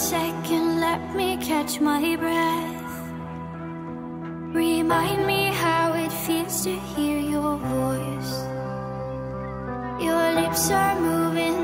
second, let me catch my breath. Remind me how it feels to hear your voice. Your lips are moving,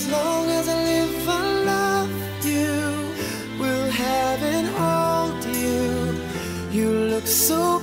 As long as I live, I love you. We'll have you. You look so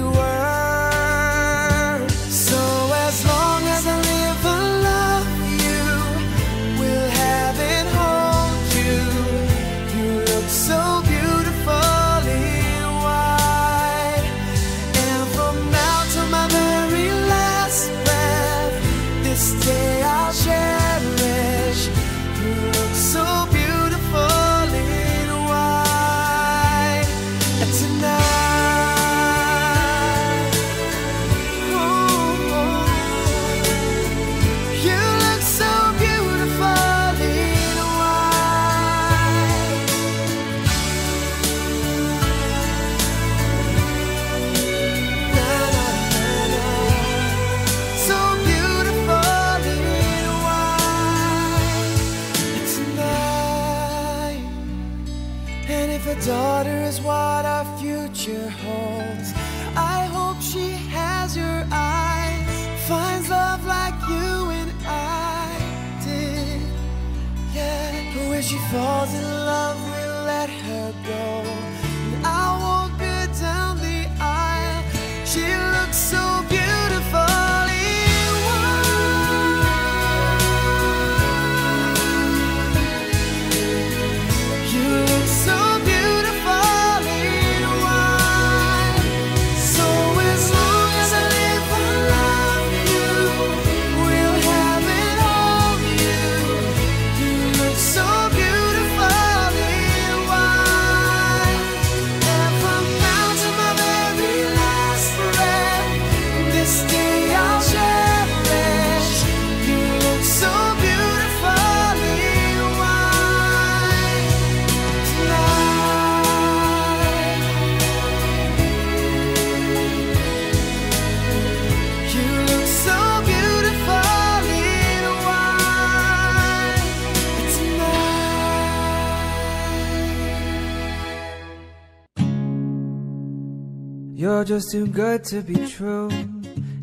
You're just too good to be true.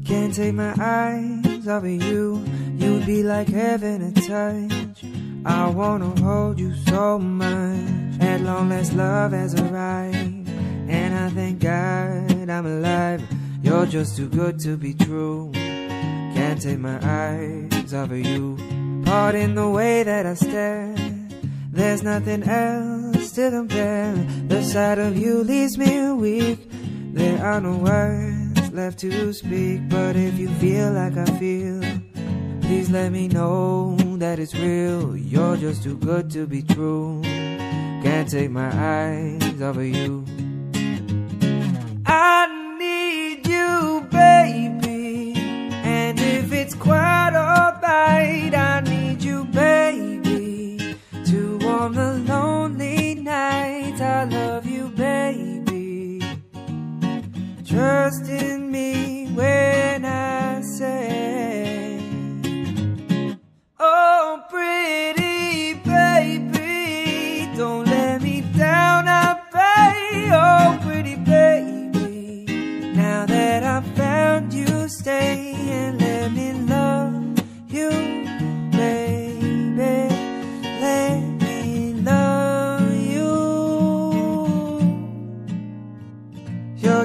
Can't take my eyes off of you. You'd be like heaven to touch. I wanna hold you so much. At long last, love has arrived, and I thank God I'm alive. You're just too good to be true. Can't take my eyes off of you. Pardon the way that I stare. There's nothing else to compare. The sight of you leaves me weak. There are no words left to speak. But if you feel like I feel, please let me know that it's real. You're just too good to be true. Can't take my eyes off of you. I need you, baby. And if it's quite alright, Trust in me when I say,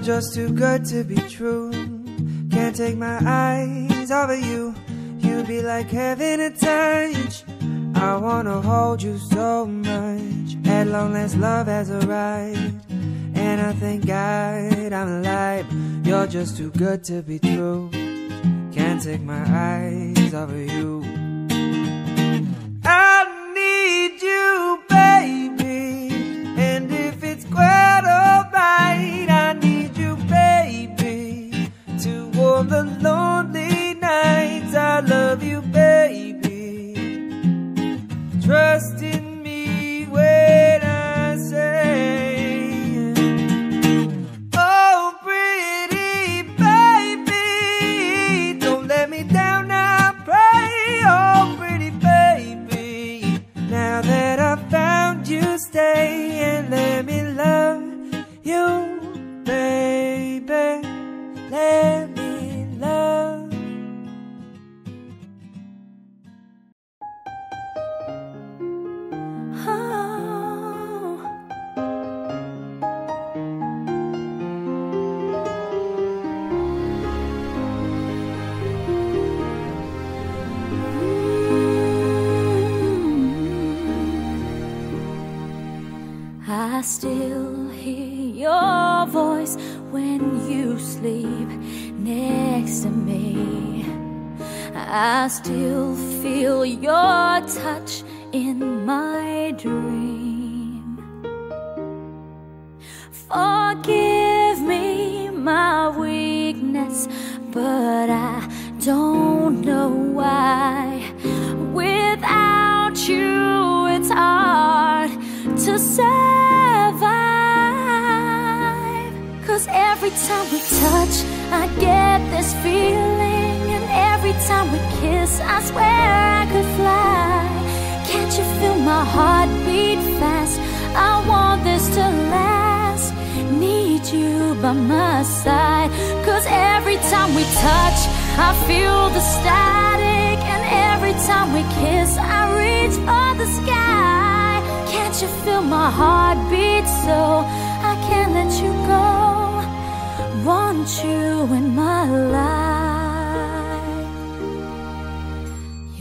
just too good to be true. Can't take my eyes off of you. You'd be like heaven to touch. I wanna hold you so much. At long last, love has arrived. And I thank God I'm alive. You're just too good to be true. Can't take my eyes off of you. The lonely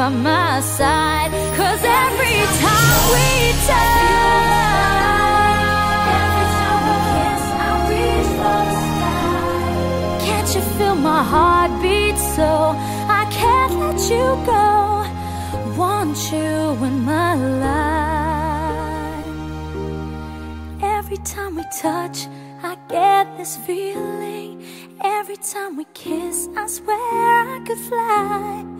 by my side. Cause every time we touch, every time we kiss, I reach for the. Can't you feel my heart beat so? I can't let you go. Want you in my life. Every time we touch, I get this feeling. Every time we kiss, I swear I could fly.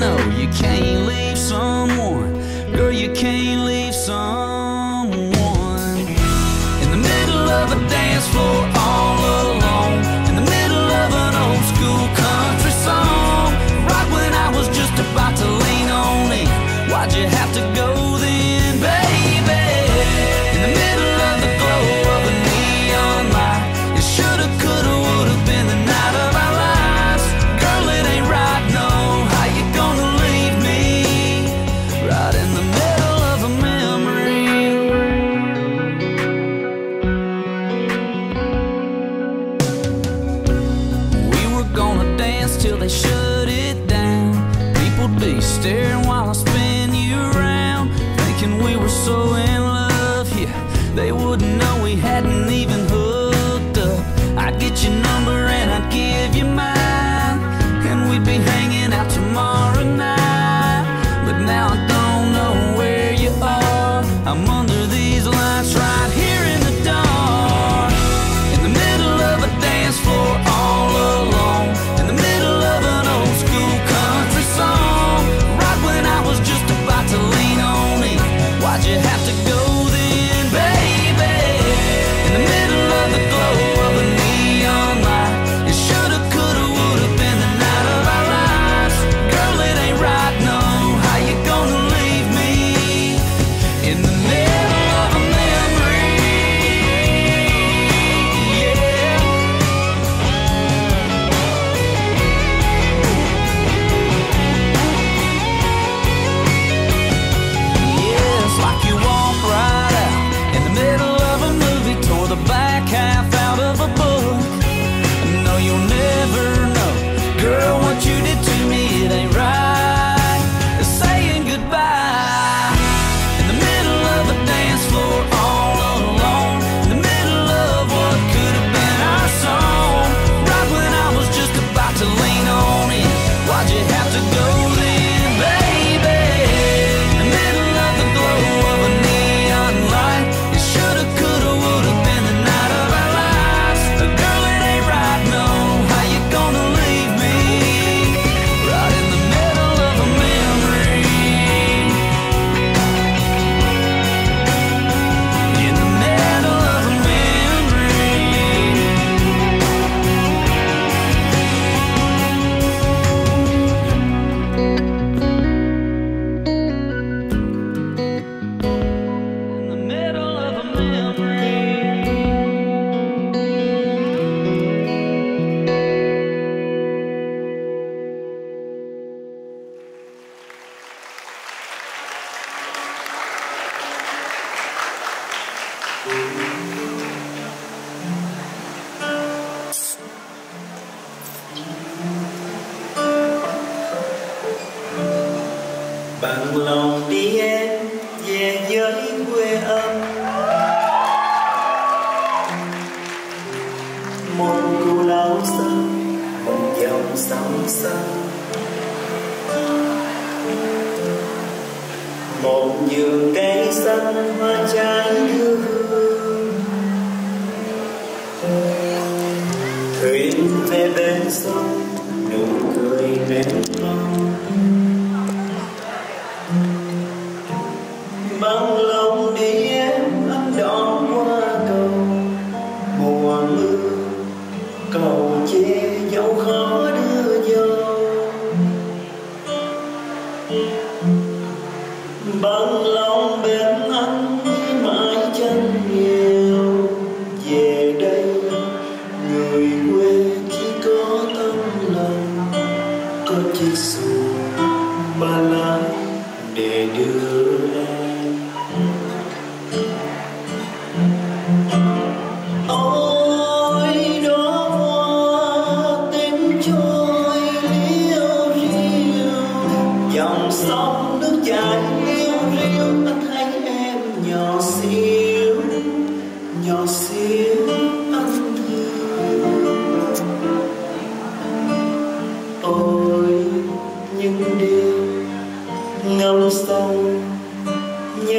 no, you can't leave someone. Girl, you can't leave someone. In the middle of a dance floor.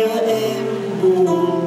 Em buồn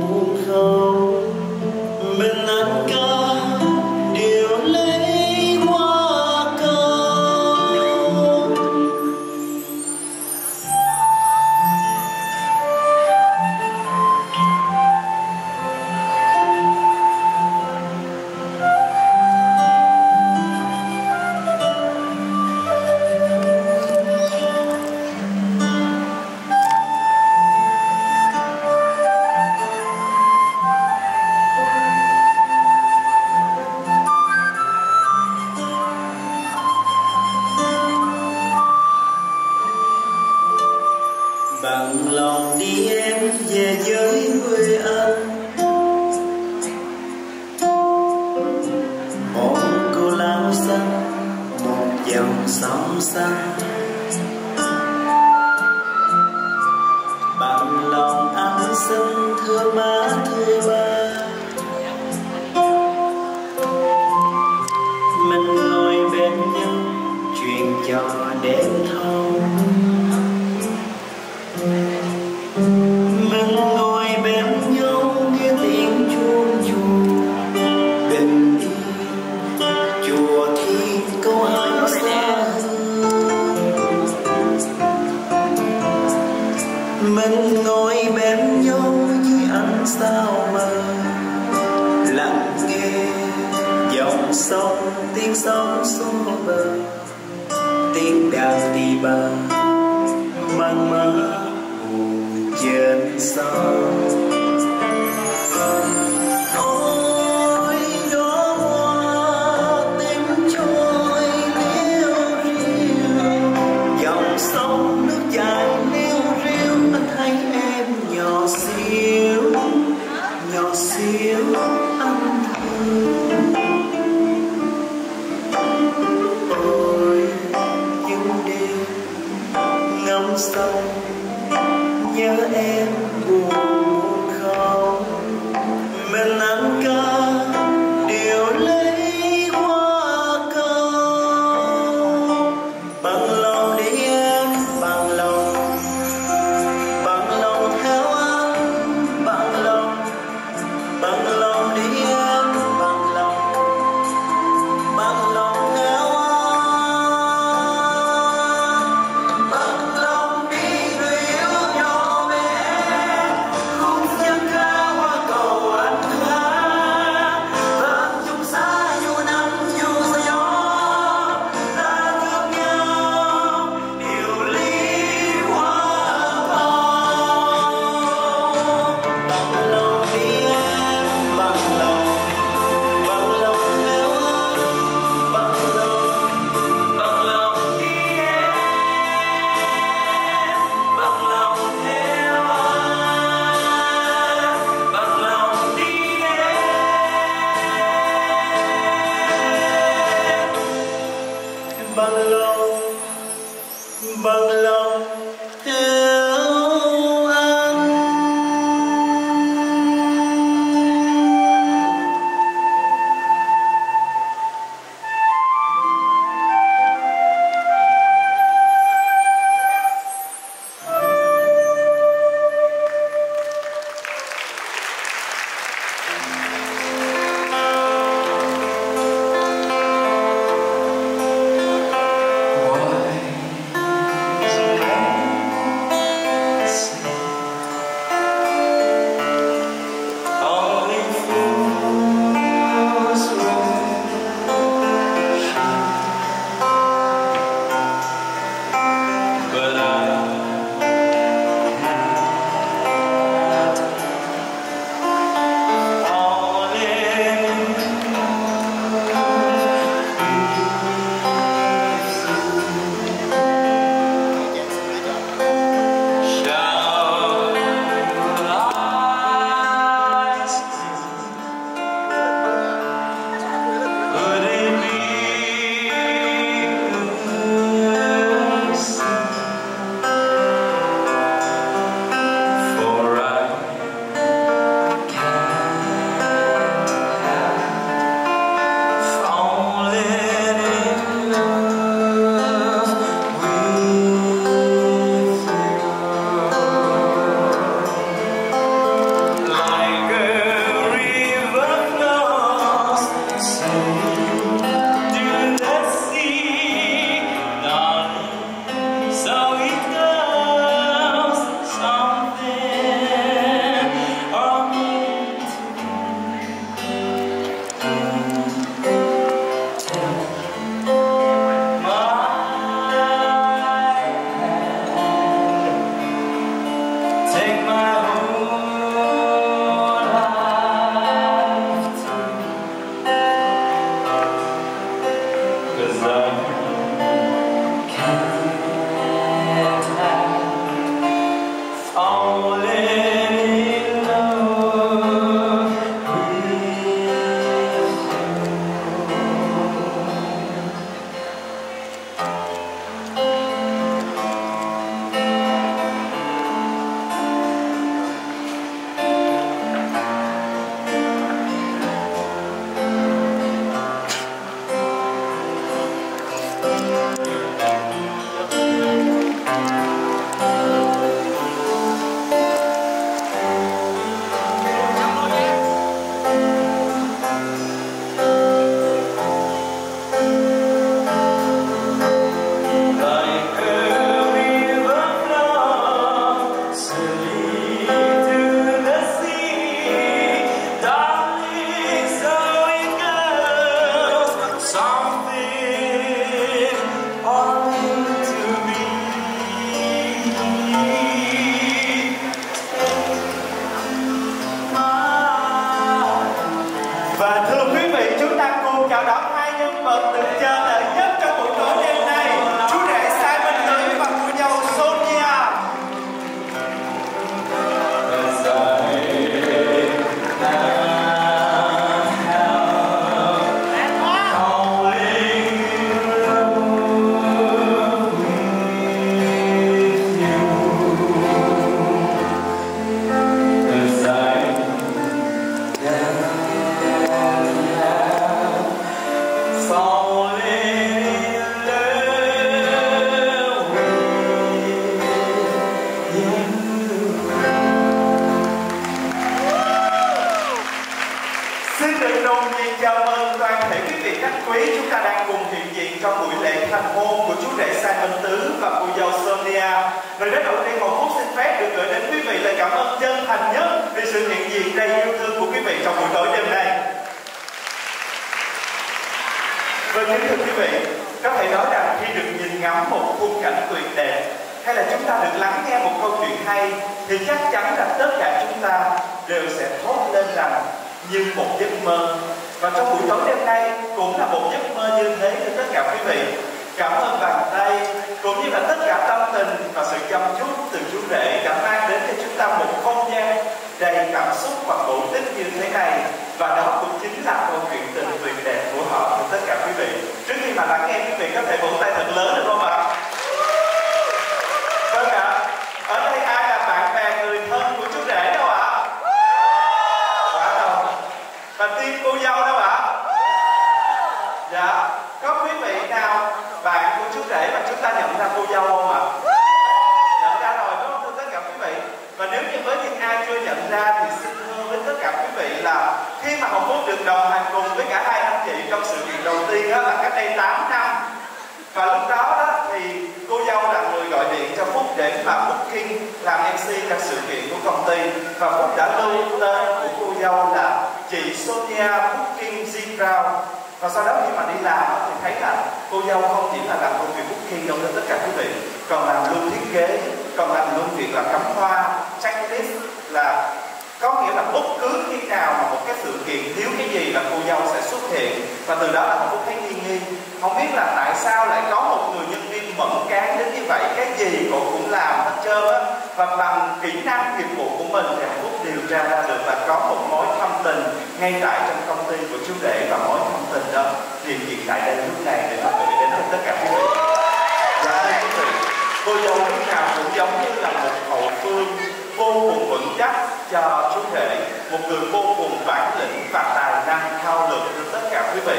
cho chúa thể, một người vô cùng bản lĩnh và tài năng, thao lược cho tất cả quý vị.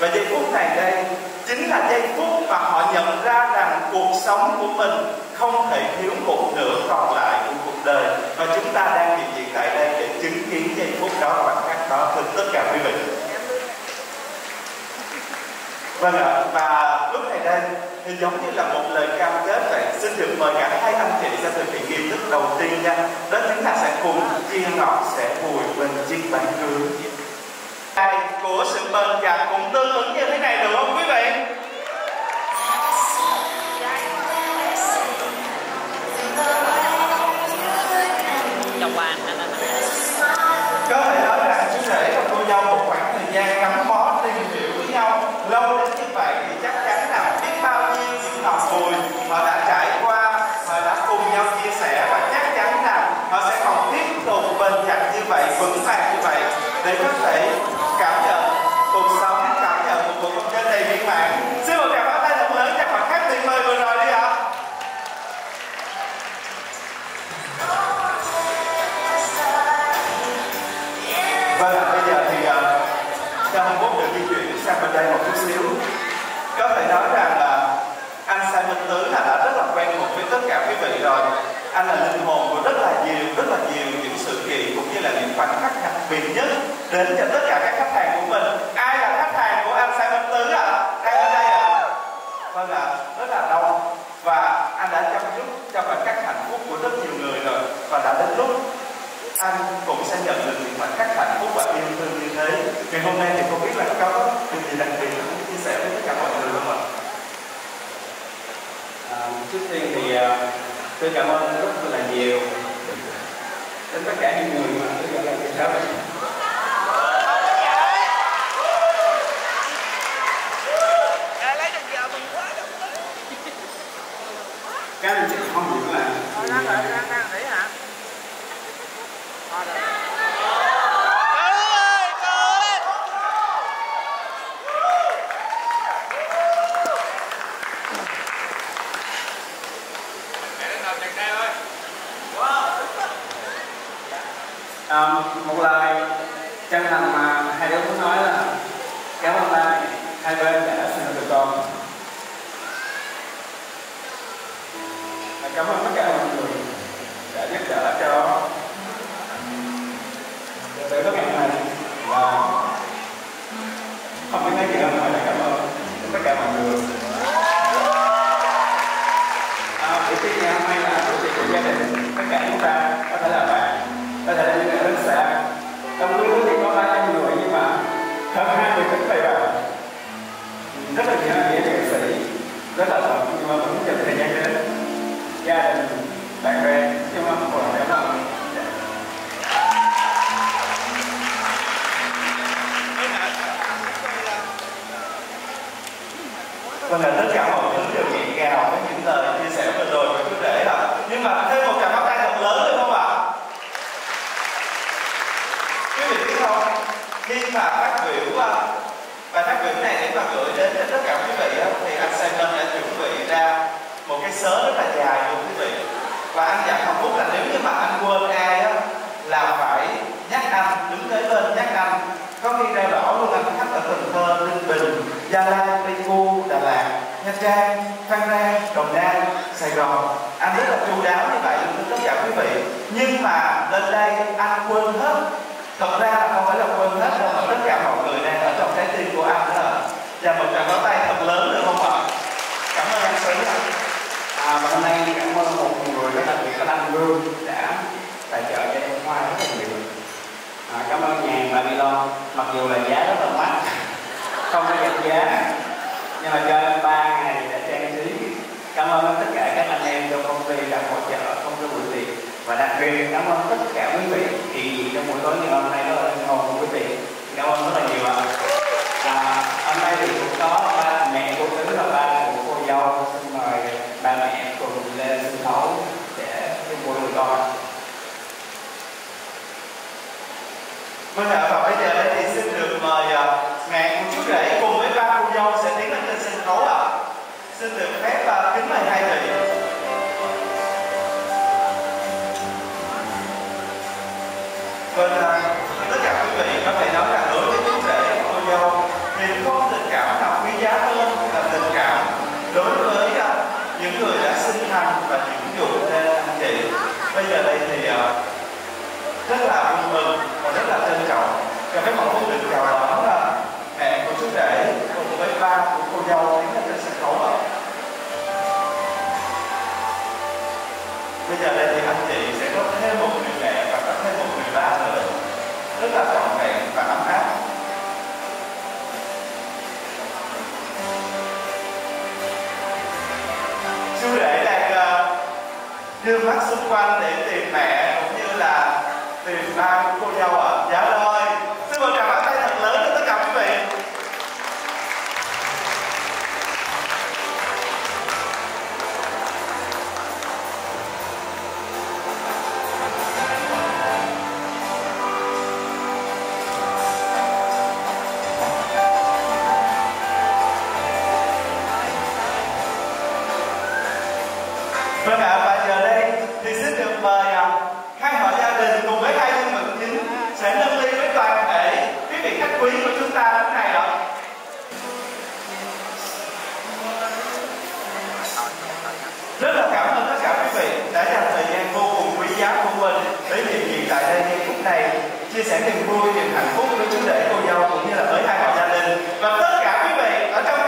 Và giây phút này đây chính là giây phút mà họ nhận ra rằng cuộc sống của mình không thể thiếu một nửa còn lại của cuộc đời. Và chúng ta đang hiện diện tại đây để chứng kiến giây phút đó và các đó thưa tất cả quý vị. Vâng ạ, và lúc này đây thì giống như là một lời cam kết vậy Xin được mời cả hai anh chị sẽ thực hiện nghi thức đầu tiên nha Đó chính là sẽ cùng chia ngọt sẽ bùi mình chiếc bánh cưới Ai của sự mừng và cũng tương ứng như thế này được không quý vị? đây một chút xíu. Có thể nói rằng là anh Simon Tứ là đã rất là quen thuộc với tất cả quý vị rồi. Anh là linh hồn của rất là nhiều rất là nhiều những sự kiện cũng như là những khoảnh khắc đặc biệt nhất đến cho tất cả các khách hàng của mình. Ai là khách hàng của anh Simon Tứ ạ? À? đang ở đây ạ. À? vâng ạ à, rất là đông. Và anh đã chăm chút cho khoảnh khắc hạnh phúc của rất nhiều người rồi. Và đã đến lúc anh cũng sẽ nhận được những khoảnh khắc hạnh phúc và yêu thương như thế. Ngày hôm nay thì không biết là có thì đặc biệt cũng chia sẻ với tất cả mọi người không ạ? À, trước tiên thì à, tôi cảm ơn rất là nhiều đến tất cả những người mà tôi gặp được trên khắp cái mình sẽ không hiểu là Hả? Vâng ạ, và bây giờ đây thì xin được mời à, mẹ của chú rể cùng với ba cô dâu sẽ tiến lên trên sân khấu ạ. Xin được phép và kính mời hai vị. Vâng, à, tất cả quý vị có thể nói rằng đối với chú rể cô dâu thì không tình cảm nào quý giá hơn là tình cảm đối với à, những người đã sinh thành và dưỡng dục lên anh chị. Bây giờ đây thì rất là vui mừng và rất là trân và cái mẫu phúc được chào đón là mẹ của chú rể cùng với ba của cô dâu đến lên trên sân khấu ạ. Bây giờ đây thì anh chị sẽ có thêm một người mẹ và có thêm một người ba nữa rất là trọn vẹn và ấm áp. Chú rể đang ờ, đưa mắt xung quanh để tìm mẹ cũng như là tìm ba của cô dâu ạ. giá rồi. Này chia sẻ niềm vui, niềm hạnh phúc với chú rể cô dâu cũng như là với hai họ gia đình. Và tất cả quý vị ở trong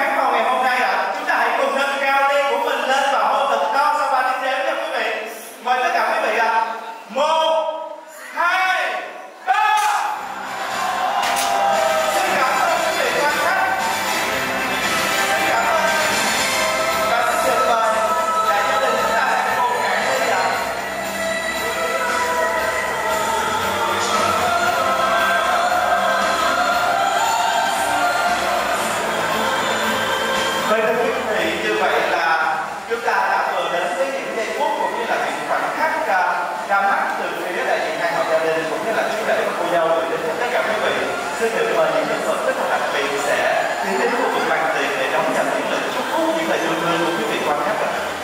chúng ta đã vừa đến với những giây phút cũng như là những khoảnh khắc à, ra mắt từ phía đại diện hai họ gia đình cũng như là chú rể và cô dâu gửi đến cho tất cả quý vị. Xin được mời những nhân vật rất là đặc biệt sẽ tiến đến khu vực bàn tiệc để đón nhận những lời chúc phúc, những lời yêu thương của quý vị quan khách ạ.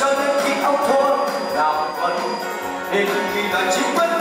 cho nên khi ông thôi làm vẫn nên vì là chính bất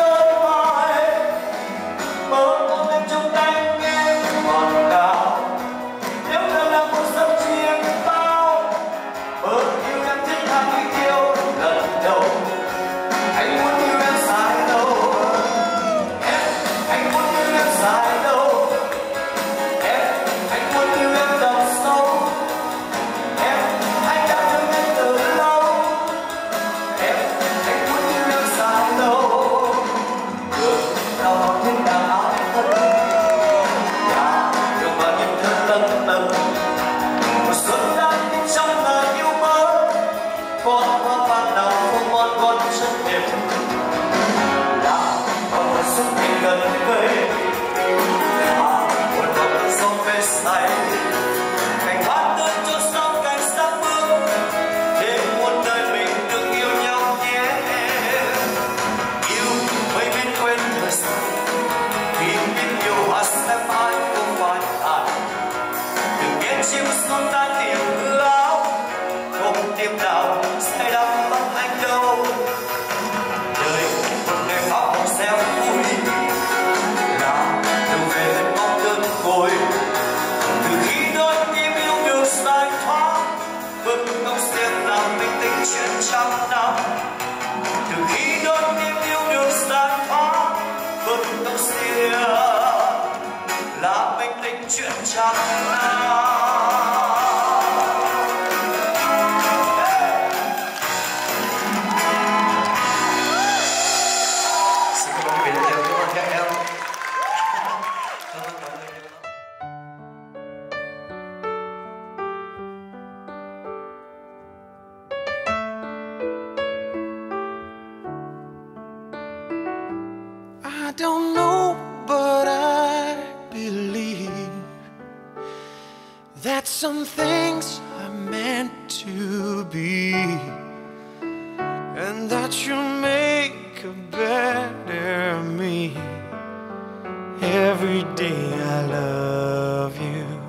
Every day I love you.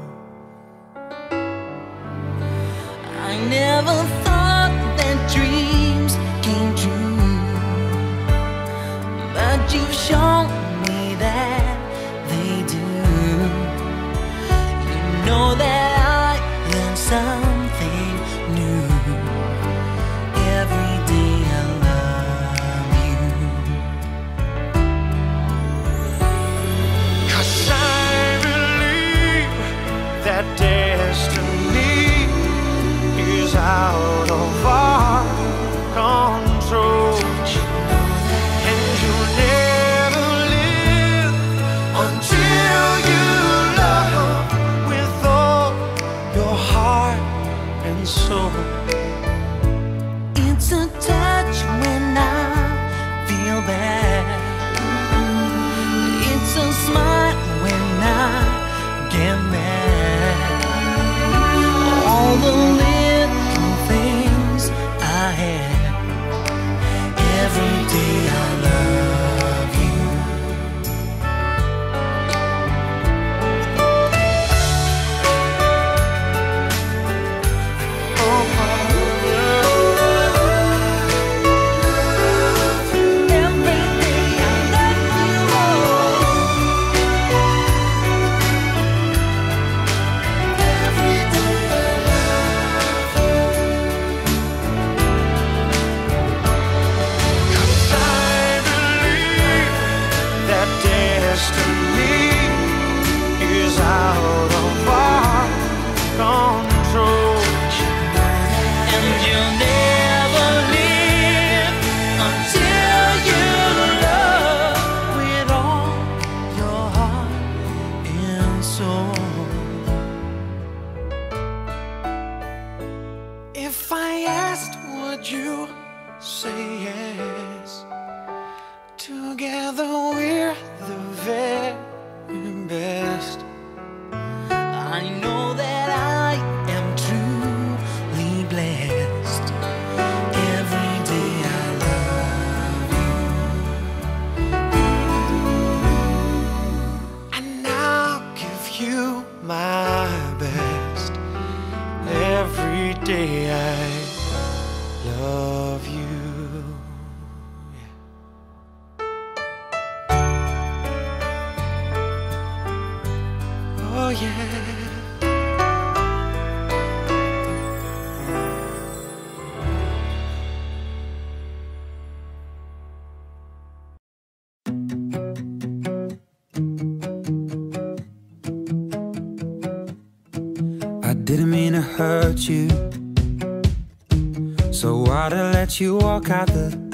Let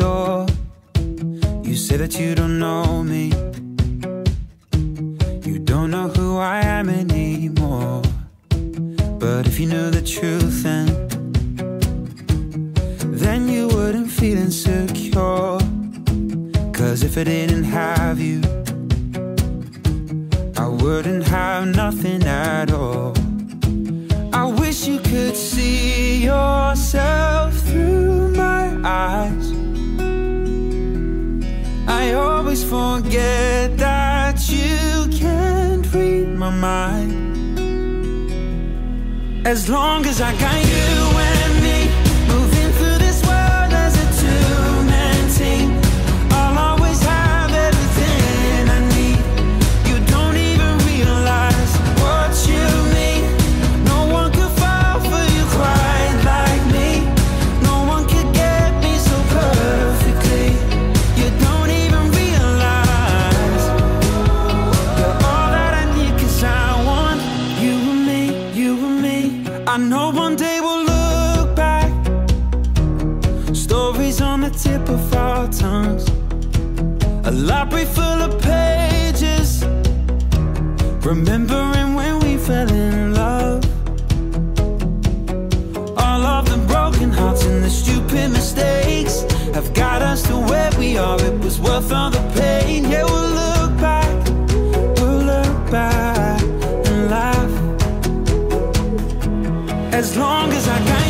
As long as I got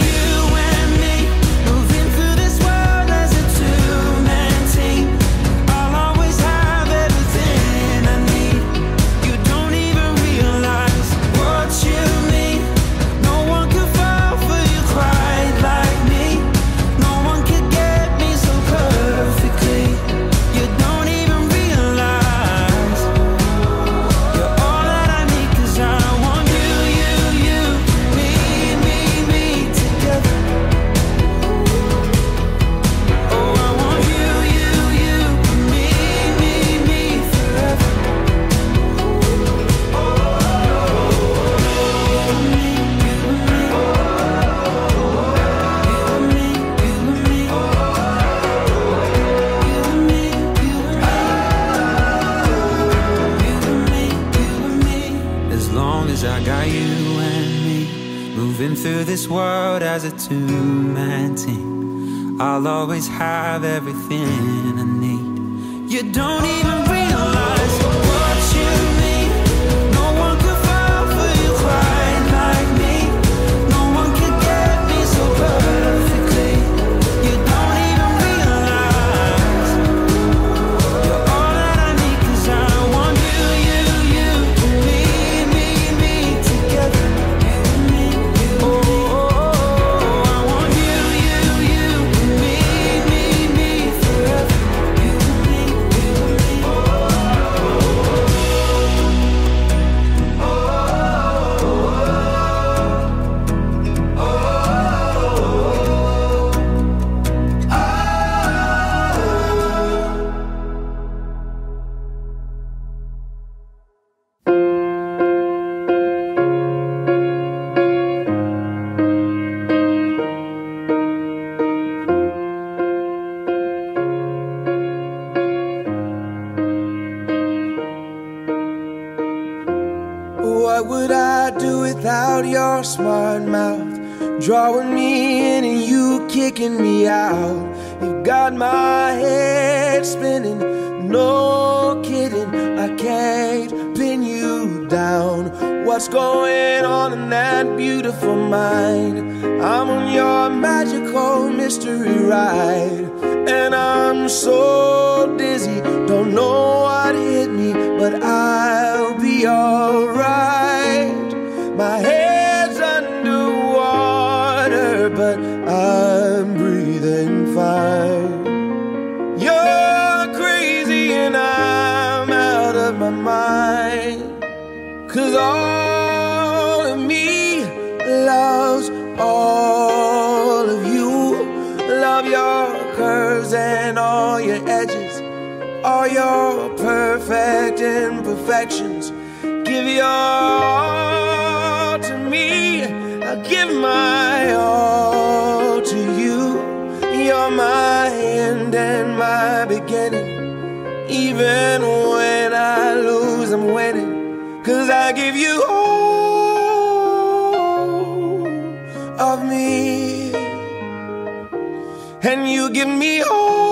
I can't pin you down. What's going on in that beautiful mind? I'm on your magical mystery ride, and I'm so dizzy, don't know what hit me, but I'll be alright. All your perfect imperfections. Give your all to me. I give my all to you. You're my end and my beginning. Even when I lose, I'm winning. Cause I give you all of me. And you give me all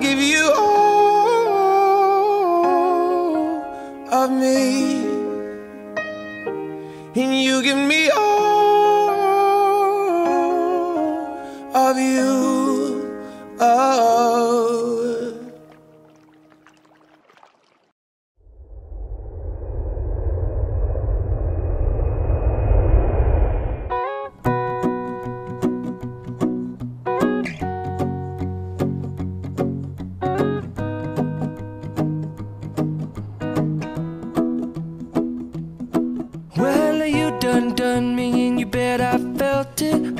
give you all of me. And you give me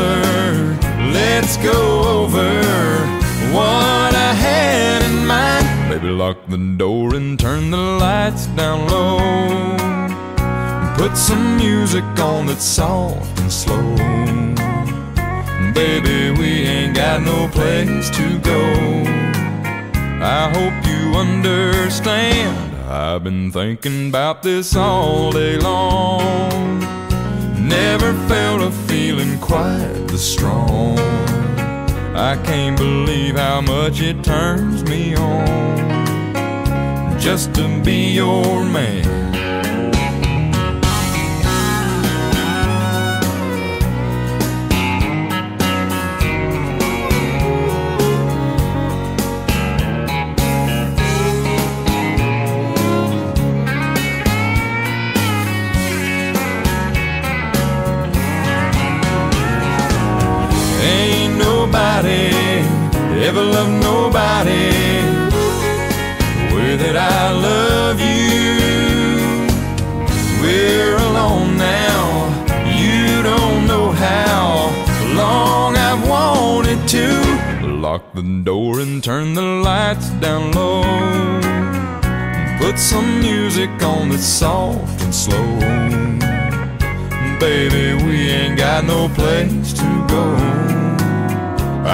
Closer, let's go over what I had in mind. Baby, lock the door and turn the lights down low. Put some music on that's soft and slow. Baby, we ain't got no place to go. I hope you understand. I've been thinking about this all day long. Never felt a feeling quite this strong. I can't believe how much it turns me on just to be your man. Nobody ever loved nobody the way that I love you. We're alone now. You don't know how long I've wanted to lock the door and turn the lights down low. Put some music on that's soft and slow. Baby, we ain't got no place to go.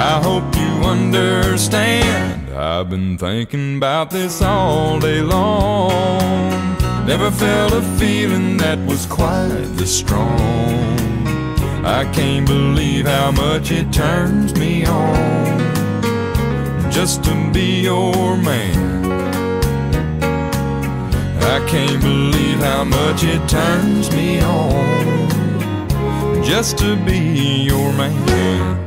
I hope you understand. I've been thinking about this all day long. Never felt a feeling that was quite this strong. I can't believe how much it turns me on just to be your man. I can't believe how much it turns me on just to be your man.